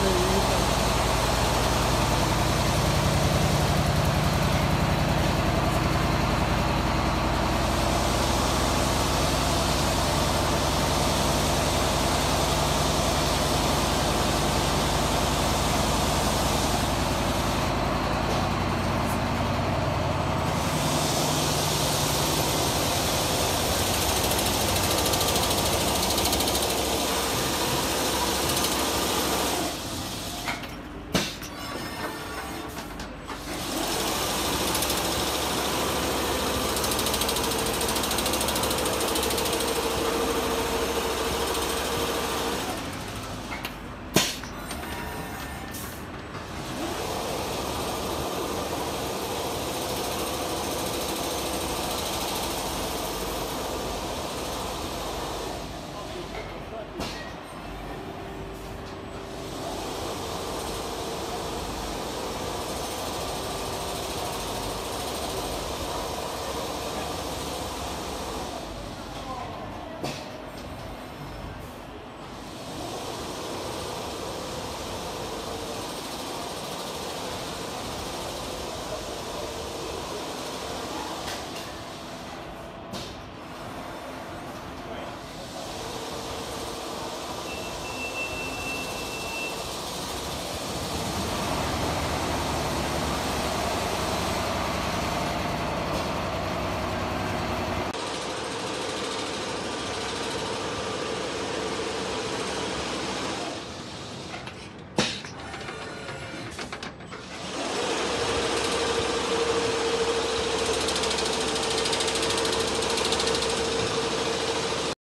ನಾನು ಈ